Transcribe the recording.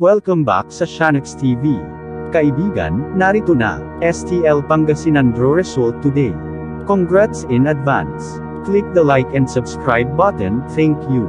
Welcome back sa Shanex TV. Kaibigan, narito na, STL Pangasinan Draw Result today. Congrats in advance. Click the like and subscribe button, thank you.